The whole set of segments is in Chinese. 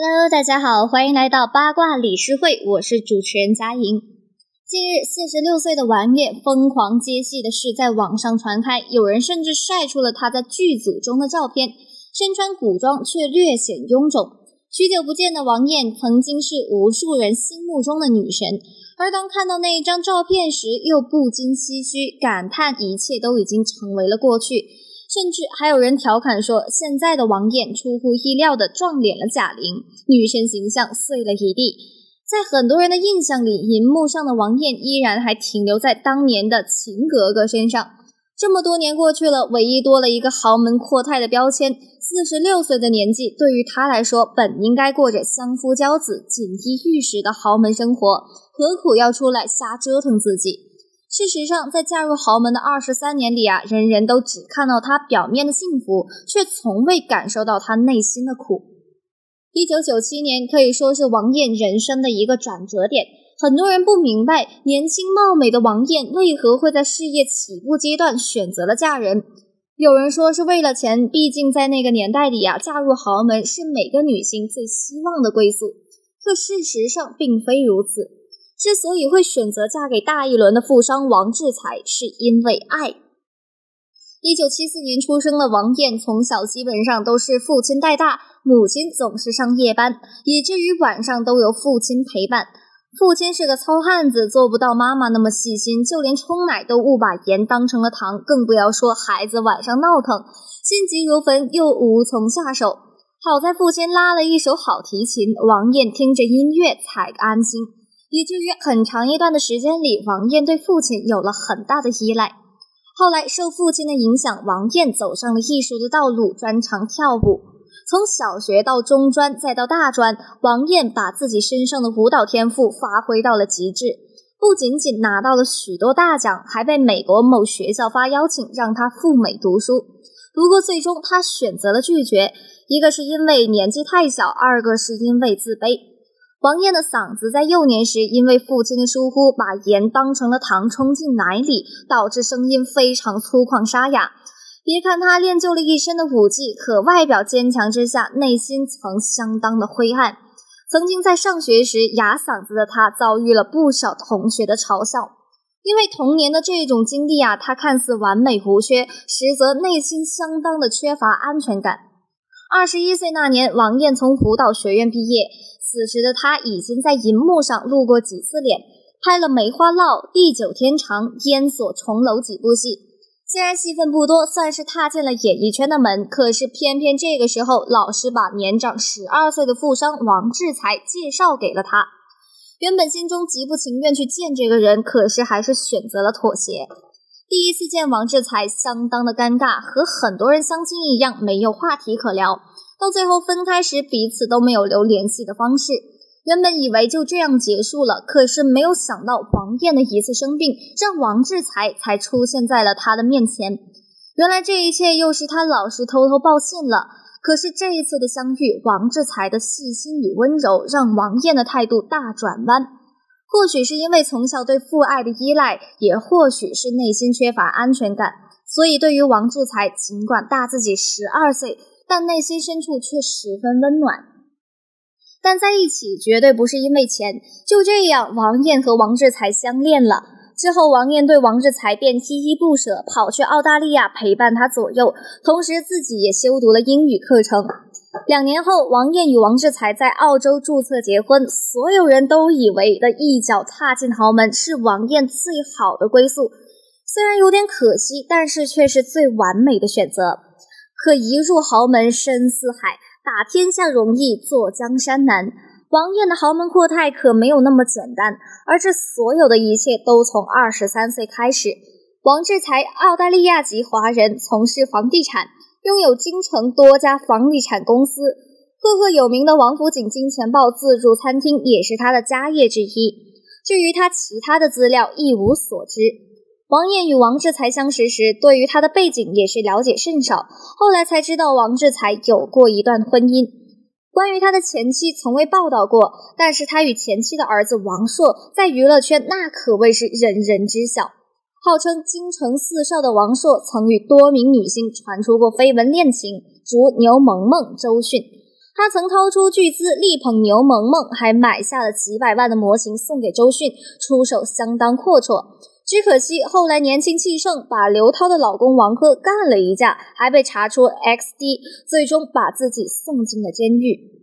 Hello，大家好，欢迎来到八卦理事会，我是主持人佳莹。近日，四十六岁的王艳疯狂接戏的事在网上传开，有人甚至晒出了他在剧组中的照片，身穿古装却略显臃肿。许久不见的王艳曾经是无数人心目中的女神，而当看到那一张照片时，又不禁唏嘘，感叹一切都已经成为了过去。甚至还有人调侃说，现在的王艳出乎意料的撞脸了贾玲，女神形象碎了一地。在很多人的印象里，银幕上的王艳依然还停留在当年的秦格格身上。这么多年过去了，唯一多了一个豪门阔太的标签。四十六岁的年纪，对于她来说，本应该过着相夫教子、锦衣玉食的豪门生活，何苦要出来瞎折腾自己？事实上，在嫁入豪门的二十三年里啊，人人都只看到她表面的幸福，却从未感受到她内心的苦。一九九七年可以说是王艳人生的一个转折点。很多人不明白，年轻貌美的王艳为何会在事业起步阶段选择了嫁人。有人说是为了钱，毕竟在那个年代里啊，嫁入豪门是每个女性最希望的归宿。可事实上并非如此。之所以会选择嫁给大一轮的富商王志才，是因为爱。一九七四年出生的王艳，从小基本上都是父亲带大，母亲总是上夜班，以至于晚上都由父亲陪伴。父亲是个糙汉子，做不到妈妈那么细心，就连冲奶都误把盐当成了糖，更不要说孩子晚上闹腾，心急如焚又无从下手。好在父亲拉了一手好提琴，王艳听着音乐才安心。以至于很长一段的时间里，王艳对父亲有了很大的依赖。后来受父亲的影响，王艳走上了艺术的道路，专长跳舞。从小学到中专再到大专，王艳把自己身上的舞蹈天赋发挥到了极致，不仅仅拿到了许多大奖，还被美国某学校发邀请让他赴美读书。不过最终他选择了拒绝，一个是因为年纪太小，二个是因为自卑。王艳的嗓子在幼年时因为父亲的疏忽，把盐当成了糖冲进奶里，导致声音非常粗犷沙哑。别看他练就了一身的武技，可外表坚强之下，内心曾相当的灰暗。曾经在上学时哑嗓子的他，遭遇了不少同学的嘲笑。因为童年的这种经历啊，他看似完美无缺，实则内心相当的缺乏安全感。二十一岁那年，王艳从舞蹈学院毕业。此时的她已经在银幕上露过几次脸，拍了《梅花烙》《地久天长》《烟锁重楼》几部戏。虽然戏份不多，算是踏进了演艺圈的门，可是偏偏这个时候，老师把年长十二岁的富商王志才介绍给了他。原本心中极不情愿去见这个人，可是还是选择了妥协。第一次见王志才，相当的尴尬，和很多人相亲一样，没有话题可聊。到最后分开时，彼此都没有留联系的方式。原本以为就这样结束了，可是没有想到王艳的一次生病，让王志才才出现在了他的面前。原来这一切又是他老师偷偷报信了。可是这一次的相遇，王志才的细心与温柔，让王艳的态度大转弯。或许是因为从小对父爱的依赖，也或许是内心缺乏安全感，所以对于王志才，尽管大自己十二岁。但内心深处却十分温暖，但在一起绝对不是因为钱。就这样，王艳和王志才相恋了。之后，王艳对王志才便依依不舍，跑去澳大利亚陪伴他左右，同时自己也修读了英语课程。两年后，王艳与王志才在澳洲注册结婚。所有人都以为的一脚踏进豪门是王艳最好的归宿，虽然有点可惜，但是却是最完美的选择。可一入豪门深似海，打天下容易坐江山难。王艳的豪门阔太可没有那么简单，而这所有的一切都从二十三岁开始。王志才，澳大利亚籍华人，从事房地产，拥有京城多家房地产公司。赫赫有名的王府井金钱豹自助餐厅也是他的家业之一。至于他其他的资料，一无所知。王艳与王志才相识时，对于他的背景也是了解甚少。后来才知道，王志才有过一段婚姻。关于他的前妻，从未报道过。但是他与前妻的儿子王朔，在娱乐圈那可谓是人人知晓。号称京城四少的王朔，曾与多名女星传出过绯闻恋情，如牛萌萌、周迅。他曾掏出巨资力捧牛萌萌，还买下了几百万的模型送给周迅，出手相当阔绰。只可惜后来年轻气盛，把刘涛的老公王珂干了一架，还被查出 XD，最终把自己送进了监狱。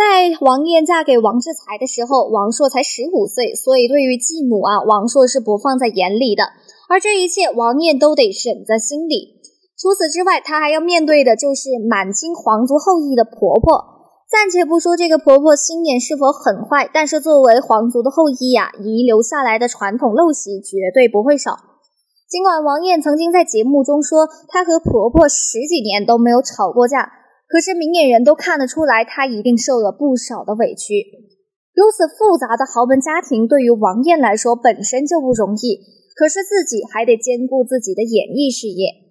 在王艳嫁给王志才的时候，王朔才十五岁，所以对于继母啊，王朔是不放在眼里的。而这一切，王艳都得忍在心里。除此之外，她还要面对的就是满清皇族后裔的婆婆。暂且不说这个婆婆心眼是否很坏，但是作为皇族的后裔呀，遗留下来的传统陋习绝对不会少。尽管王艳曾经在节目中说她和婆婆十几年都没有吵过架，可是明眼人都看得出来，她一定受了不少的委屈。如此复杂的豪门家庭对于王艳来说本身就不容易，可是自己还得兼顾自己的演艺事业。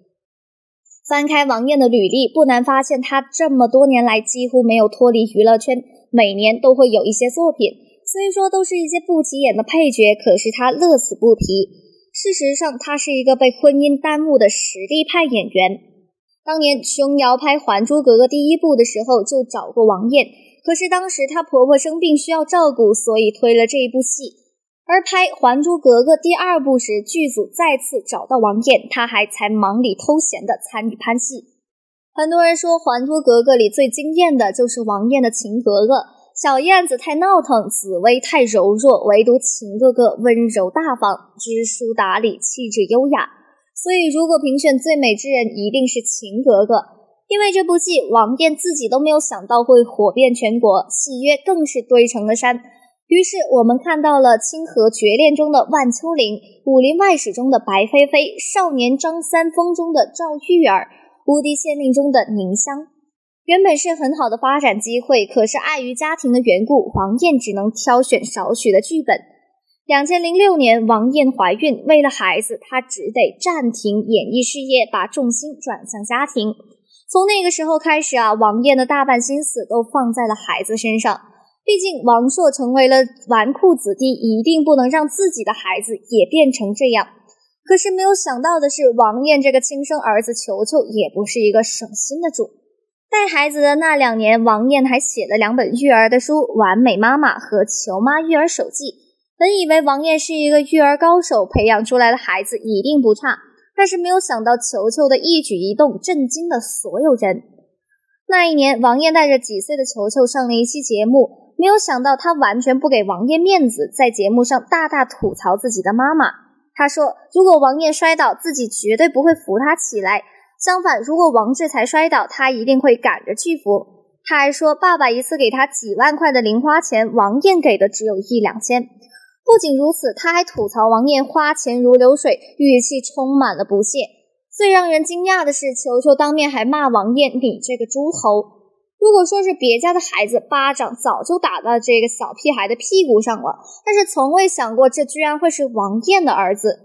翻开王艳的履历，不难发现，她这么多年来几乎没有脱离娱乐圈，每年都会有一些作品。虽说都是一些不起眼的配角，可是她乐此不疲。事实上，她是一个被婚姻耽误的实力派演员。当年琼瑶拍《还珠格格》第一部的时候，就找过王艳，可是当时她婆婆生病需要照顾，所以推了这一部戏。而拍《还珠格格》第二部时，剧组再次找到王艳，她还才忙里偷闲的参与拍戏。很多人说，《还珠格格》里最惊艳的就是王艳的晴格格，小燕子太闹腾，紫薇太柔弱，唯独晴格格温柔大方，知书达理，气质优雅。所以，如果评选最美之人，一定是晴格格。因为这部戏，王艳自己都没有想到会火遍全国，戏约更是堆成了山。于是我们看到了《清河绝恋》中的万秋玲，《武林外史》中的白飞飞，《少年张三丰》中的赵玉儿，《无敌县令》中的宁香。原本是很好的发展机会，可是碍于家庭的缘故，王艳只能挑选少许的剧本。两千零六年，王艳怀孕，为了孩子，她只得暂停演艺事业，把重心转向家庭。从那个时候开始啊，王艳的大半心思都放在了孩子身上。毕竟王朔成为了纨绔子弟，一定不能让自己的孩子也变成这样。可是没有想到的是，王艳这个亲生儿子球球也不是一个省心的主。带孩子的那两年，王艳还写了两本育儿的书，《完美妈妈》和《球妈育儿手记》。本以为王艳是一个育儿高手，培养出来的孩子一定不差，但是没有想到球球的一举一动震惊了所有人。那一年，王艳带着几岁的球球上了一期节目。没有想到，他完全不给王艳面子，在节目上大大吐槽自己的妈妈。他说：“如果王艳摔倒，自己绝对不会扶她起来；相反，如果王志才摔倒，他一定会赶着去扶。”他还说：“爸爸一次给他几万块的零花钱，王艳给的只有一两千。”不仅如此，他还吐槽王艳花钱如流水，语气充满了不屑。最让人惊讶的是，球球当面还骂王艳：“你这个猪头！”如果说是别家的孩子，巴掌早就打到这个小屁孩的屁股上了，但是从未想过这居然会是王艳的儿子。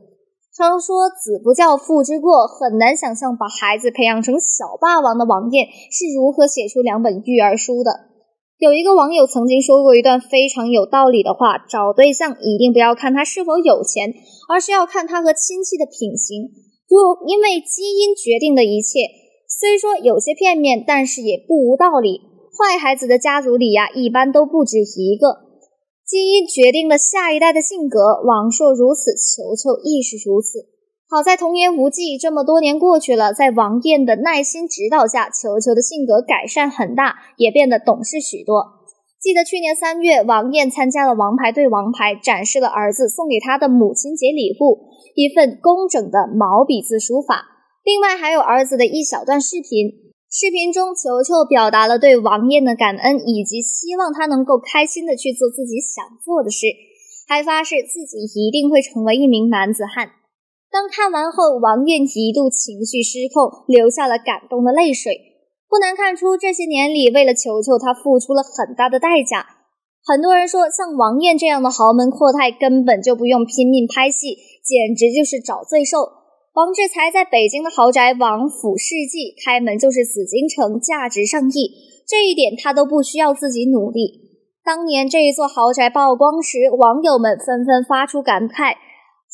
常说子不教，父之过，很难想象把孩子培养成小霸王的王艳是如何写出两本育儿书的。有一个网友曾经说过一段非常有道理的话：找对象一定不要看他是否有钱，而是要看他和亲戚的品行。若因为基因决定的一切。虽说有些片面，但是也不无道理。坏孩子的家族里呀，一般都不止一个。基因决定了下一代的性格，王朔如此，球球亦是如此。好在童言无忌，这么多年过去了，在王艳的耐心指导下，球球的性格改善很大，也变得懂事许多。记得去年三月，王艳参加了《王牌对王牌》，展示了儿子送给他的母亲节礼物——一份工整的毛笔字书法。另外还有儿子的一小段视频，视频中球球表达了对王艳的感恩，以及希望他能够开心的去做自己想做的事，还发誓自己一定会成为一名男子汉。当看完后，王艳一度情绪失控，流下了感动的泪水。不难看出，这些年里为了球球，他付出了很大的代价。很多人说，像王艳这样的豪门阔太根本就不用拼命拍戏，简直就是找罪受。王志才在北京的豪宅王府世纪开门就是紫禁城，价值上亿，这一点他都不需要自己努力。当年这一座豪宅曝光时，网友们纷纷发出感慨：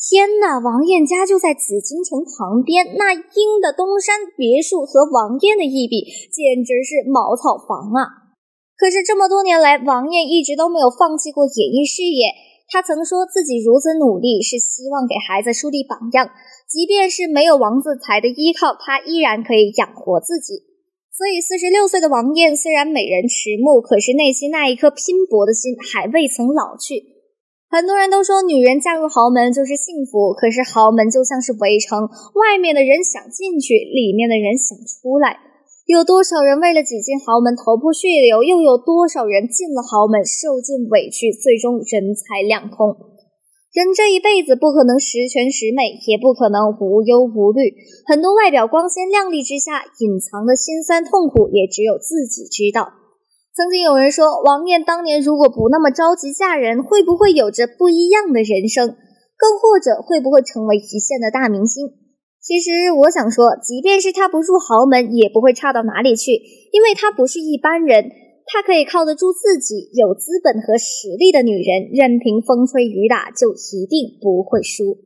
天哪，王艳家就在紫禁城旁边，那英的东山别墅和王艳的一比，简直是茅草房啊！可是这么多年来，王艳一直都没有放弃过演艺事业。她曾说自己如此努力，是希望给孩子树立榜样。即便是没有王子才的依靠，她依然可以养活自己。所以，四十六岁的王艳虽然美人迟暮，可是内心那一颗拼搏的心还未曾老去。很多人都说，女人嫁入豪门就是幸福，可是豪门就像是围城，外面的人想进去，里面的人想出来。有多少人为了挤进豪门头破血流？又有多少人进了豪门受尽委屈，最终人财两空？人这一辈子不可能十全十美，也不可能无忧无虑。很多外表光鲜亮丽之下隐藏的辛酸痛苦，也只有自己知道。曾经有人说，王艳当年如果不那么着急嫁人，会不会有着不一样的人生？更或者会不会成为一线的大明星？其实我想说，即便是她不入豪门，也不会差到哪里去，因为她不是一般人，她可以靠得住自己，有资本和实力的女人，任凭风吹雨打，就一定不会输。